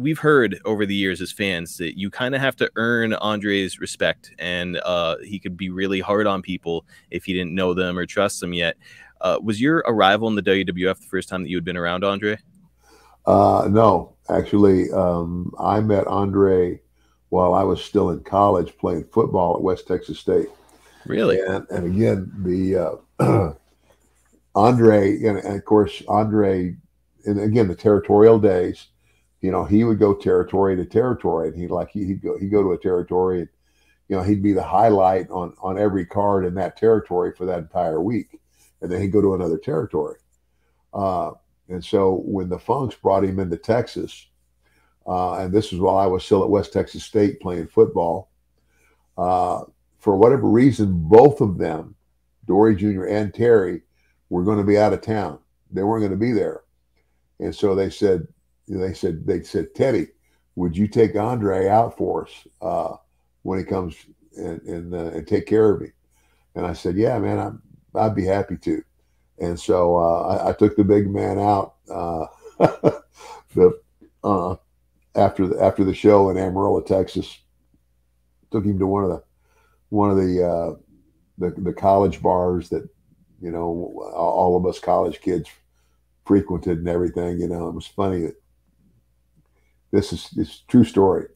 we've heard over the years as fans that you kind of have to earn Andre's respect, and uh, he could be really hard on people if he didn't know them or trust them yet. Uh, was your arrival in the WWF the first time that you had been around Andre? Uh, no, actually, um, I met Andre while I was still in college playing football at West Texas State. Really? And, and again, the uh, Andre, and, and, of course, Andre, and again, the territorial days, you know, he would go territory to territory, and he like he, would go he'd go to a territory, and you know, he'd be the highlight on on every card in that territory for that entire week, and then he'd go to another territory. Uh, and so when the Funks brought him into Texas, uh, and this was while I was still at West Texas State playing football. Uh, for whatever reason, both of them, Dory Jr. and Terry, were going to be out of town. They weren't going to be there, and so they said, they said, they said, Teddy, would you take Andre out for us uh, when he comes and and, uh, and, take care of me? And I said, yeah, man, I'm, I'd be happy to. And so uh, I, I, took the big man out. Uh, the uh, after the after the show in Amarillo, Texas. Took him to one of the one of the uh, the, the college bars that you know all of us college kids frequented and everything. You know, it was funny that this is this true story.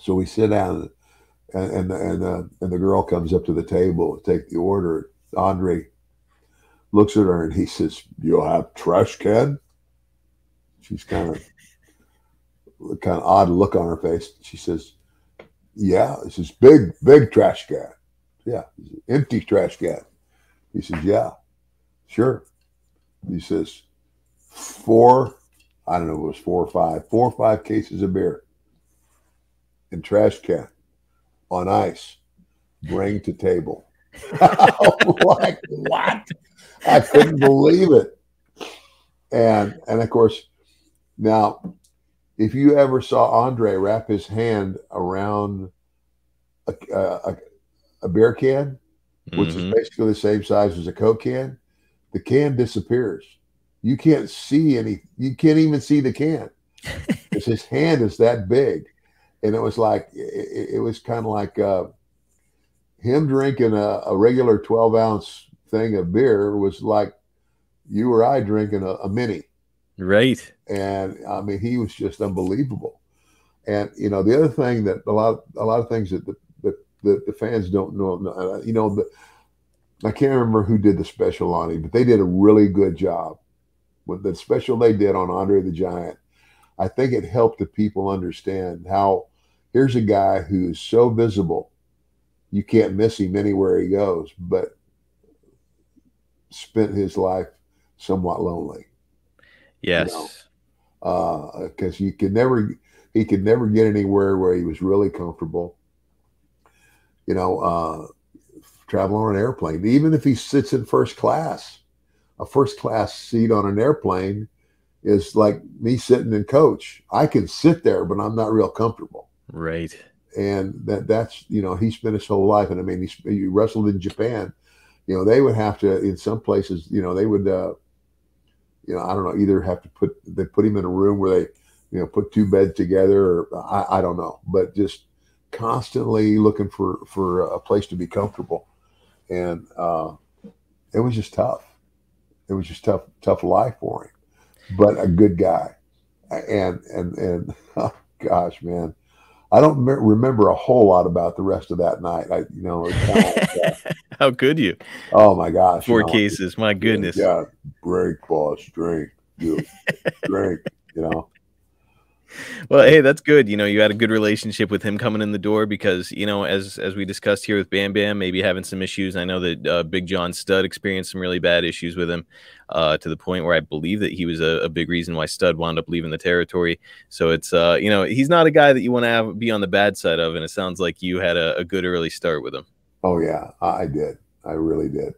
So we sit down, and and and, uh, and the girl comes up to the table to take the order. Andre looks at her and he says, "You'll have trash can." She's kind of kind of odd look on her face. She says, "Yeah, this is big, big trash can. Yeah, empty trash can." He says, "Yeah, sure." He says, four, I don't know, it was four or five, four or five cases of beer in trash can on ice, bring to table." like what? I couldn't believe it. And and of course, now if you ever saw Andre wrap his hand around a, a, a beer can, which mm-hmm. is basically the same size as a Coke can, the can disappears. You can't see any, you can't even see the can. because his hand is that big. And it was like, it, it was kind of like uh, him drinking a, a, regular 12 ounce thing of beer was like you or I drinking a, a mini. Right. And I mean, he was just unbelievable. And you know, the other thing that a lot, a lot of things that the the, the, the fans don't know, uh, you know, the, I can't remember who did the special on him, but they did a really good job with the special they did on Andre the Giant. I think it helped the people understand how here's a guy who's so visible, you can't miss him anywhere he goes, but spent his life somewhat lonely. Yes. Because you, know? uh, you could never, he could never get anywhere where he was really comfortable. You know, uh, travel on an airplane, even if he sits in first class, a first class seat on an airplane is like me sitting in coach. I can sit there, but I'm not real comfortable. Right. And that that's you know he spent his whole life, and I mean he, he wrestled in Japan. You know they would have to in some places. You know they would uh, you know, I don't know, either have to put they put him in a room where they, you know, put two beds together, or I, I don't know, but just constantly looking for for a place to be comfortable, and uh, it was just tough. It was just tough tough life for him, but a good guy, and and and oh, gosh, man, I don't me- remember a whole lot about the rest of that night. I, you know, how could you? Oh my gosh, four you know, cases. My goodness. Yeah, break, boss, drink, you drink. You know, well, hey, that's good. You know, you had a good relationship with him coming in the door because, you know, as as we discussed here with Bam Bam, maybe having some issues. I know that uh, Big John Studd experienced some really bad issues with him uh, to the point where I believe that he was a, a, big reason why Studd wound up leaving the territory. So it's, uh, you know, he's not a guy that you want to have be on the bad side of, and it sounds like you had a, a good early start with him. Oh yeah, I did. I really did.